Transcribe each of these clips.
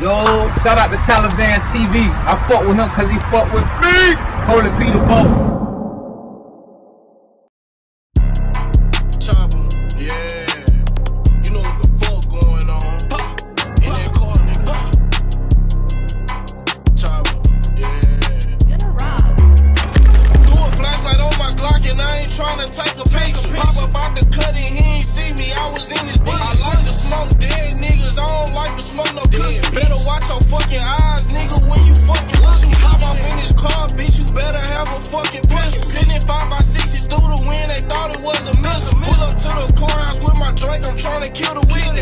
Yo, shout out to Taliban TV. I fought with him cause he fought with me. Colin Peter Boss. Chopper, yeah. You know watch your fucking eyes, nigga, when you fucking look. Hop off in this car, bitch. You better have a fucking pistol. Sitting five by sixes through the wind. They thought it was a missile. Pull up to the courthouse with my Drake. I'm tryna kill the witness.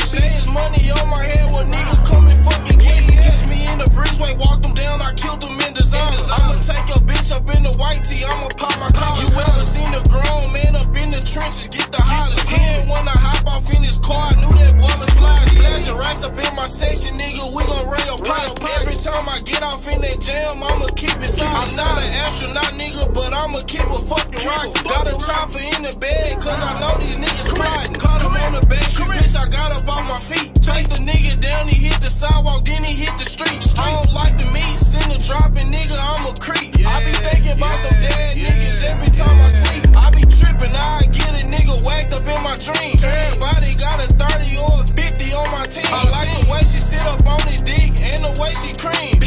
nights up in my section, nigga, we gon' run your pipe. Every time I get off in that jam, I'ma keep it solid. I'm not an astronaut, nigga, but I'ma keep a fucking rocket. Got a chopper in the bag, cause I know these niggas plotting. Caught him on the back street, bitch, I got up on my feet. Chased the nigga down, he hit the sidewalk, then he hit the street. I don't like the meat, send a dropping, nigga, I'm a creep. I be thinking about some dead niggas every time I sleep. I be tripping, I get a nigga whacked up in my dreams. train.